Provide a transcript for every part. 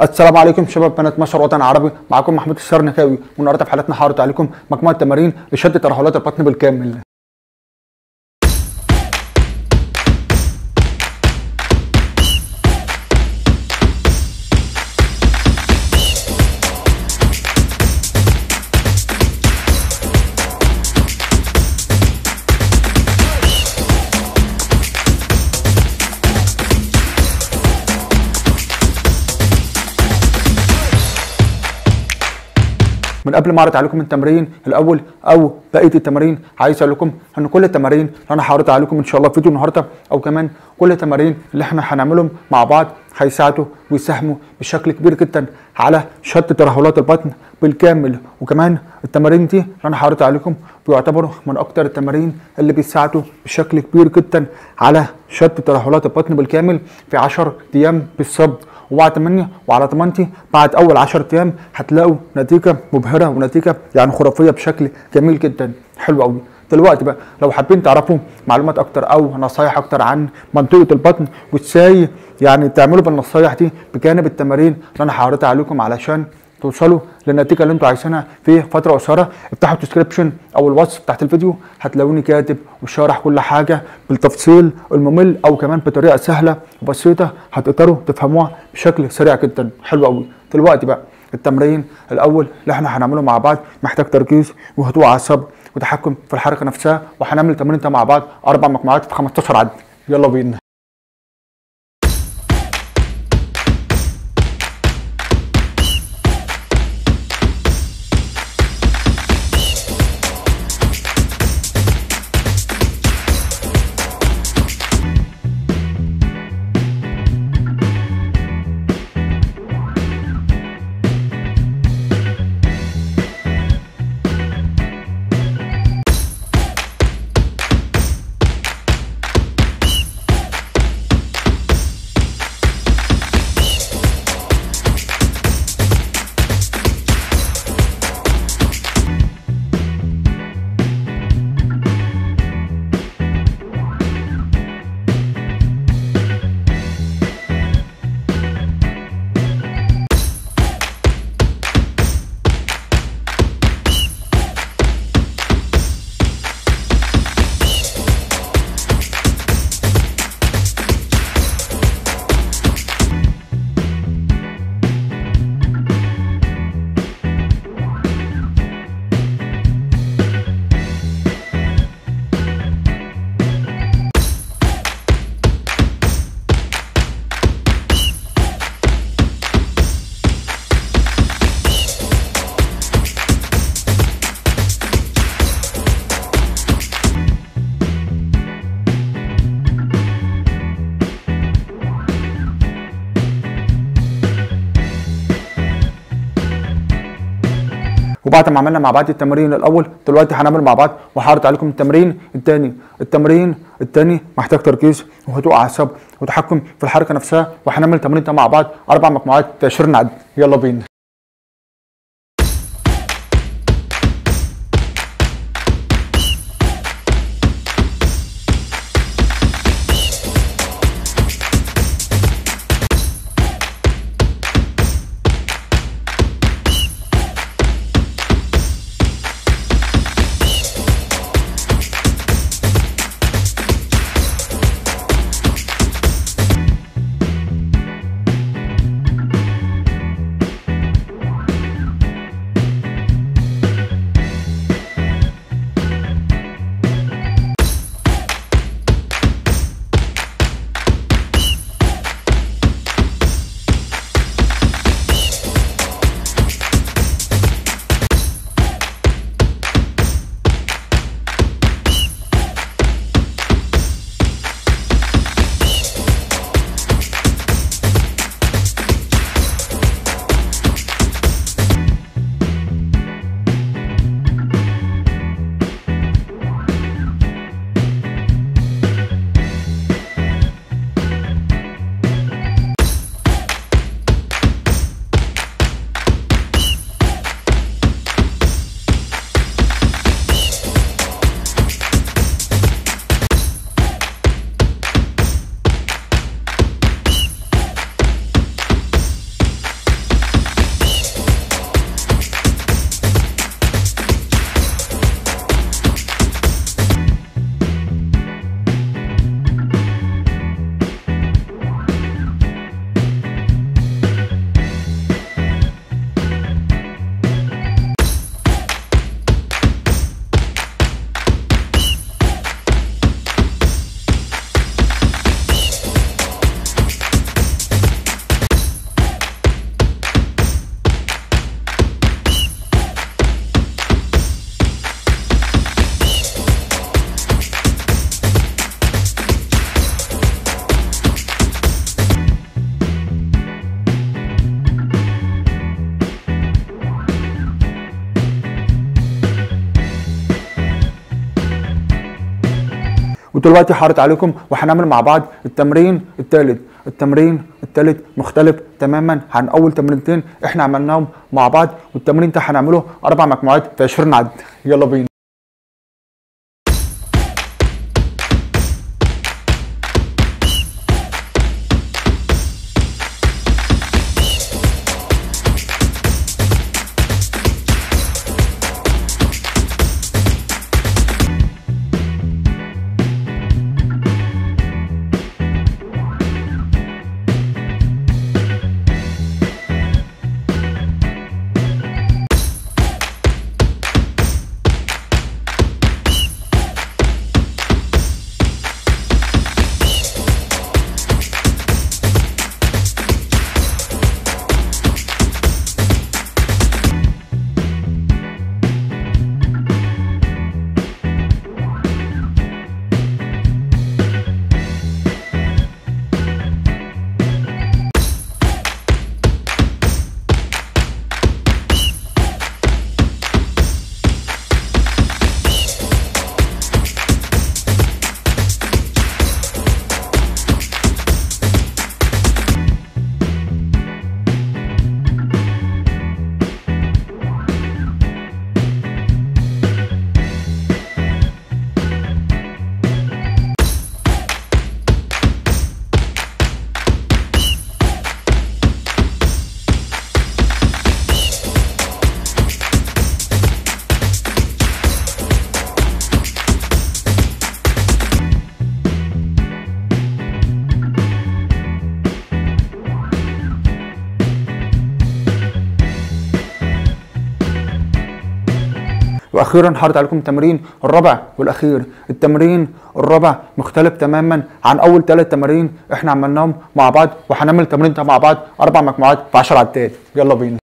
السلام عليكم شباب بنات مصر وطن عربي. معكم محمود السرنكاوي والنهارده في حلقتنا هعرض عليكم مجموعة تمارين لشد ترهلات البطن بالكامل. من قبل ما أعرض عليكم التمرين الأول أو بقية التمارين عايز أقول لكم إن كل التمارين اللي أنا هعرض عليكم إن شاء الله في فيديو النهارده أو كمان كل التمارين اللي إحنا هنعملهم مع بعض هيساعدوا ويساهموا بشكل كبير جدا على شد ترهلات البطن بالكامل. وكمان التمارين دي اللي أنا هعرض عليكم بيعتبروا من أكتر التمارين اللي بيساعدوا بشكل كبير جدا على شد ترهلات البطن بالكامل في 10 أيام بالظبط وبعد 8 وعلى ضمانتي بعد أول 10 أيام هتلاقوا نتيجة مبهرة ونتيجة يعني خرافية بشكل جميل جدا. حلو قوي دلوقتي بقى لو حابين تعرفوا معلومات أكتر أو نصايح أكتر عن منطقة البطن وإزاي يعني تعملوا بالنصايح دي بجانب التمارين اللي أنا هعرضها عليكم علشان توصلوا للنتيجة اللي أنتوا عايزينها في فترة قصيرة. افتحوا الديسكربشن أو الوصف تحت الفيديو هتلاقوني كاتب وشارح كل حاجة بالتفصيل الممل أو كمان بطريقة سهلة وبسيطة هتقدروا تفهموها بشكل سريع جدا. حلو قوي دلوقتي بقى التمرين الأول اللي إحنا هنعمله مع بعض محتاج تركيز وهدوء أعصاب وتحكم في الحركة نفسها وهنعمل التمرين ده مع بعض أربع مجموعات في 15 عد. يلا بينا. وبعد ما عملنا مع بعض التمرين الأول دلوقتي هنعمل مع بعض وهعرض عليكم التمرين الثاني التمرين الثاني محتاج تركيز وهدوء أعصاب وتحكم في الحركة نفسها وهنعمل التمرين ده مع بعض. أربع مجموعات 20 عد يلا بينا. ودلوقتي هعرض عليكم وهنعمل مع بعض التمرين الثالث التمرين الثالث مختلف تماما عن أول تمرينتين. إحنا عملناهم مع بعض والتمرين ده هنعمله أربع مجموعات في 20 عد. يلا بينا. وأخيرا هعرض عليكم التمرين الرابع والأخير. التمرين الرابع مختلف تماما عن أول ثلاث تمارين. إحنا عملناهم مع بعض وهنعمل التمرين ده مع بعض أربع مجموعات في 10 عدات. يلا بينا.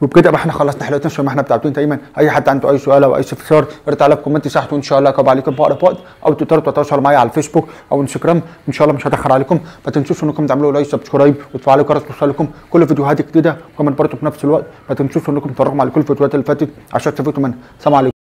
وبكده يبقى إحنا خلصنا حلقتنا. عشان ما إحنا بتاعتين دايما أي حد عنده أي سؤال أو أي استفسار عليا في comment تحت وان شاء الله اجاوب عليكم أقرب وقت. أو تقدروا تتواصلوا معايا على الفيسبوك أو إنستجرام. إن شاء الله مش هتأخر عليكم. ما تنسوش إنكم تعملوا like subscribe وتفعلوا الجرس توصلكم كل فيديوهات جديدة وكمان برضه في نفس الوقت. ما تنسوش إنكم تتفرجوا على كل الفيديوهات اللي فاتت. عشان تستفيدوا منها. سلام عليكم.